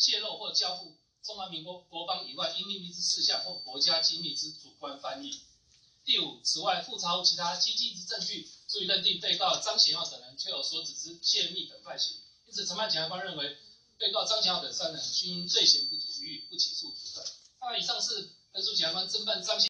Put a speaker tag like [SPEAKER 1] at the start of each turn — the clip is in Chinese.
[SPEAKER 1] 泄露或交付中华民国国邦以外因秘密之事项或国家机密之主观翻译。第五，此外复查其他积极之证据，足以认定被告张贤耀等人确有所指之泄密等犯行。因此，承办检察官认为，被告张贤耀等三人均因罪嫌不足，予以不起诉处分。那以上是本署检察官侦办张贤。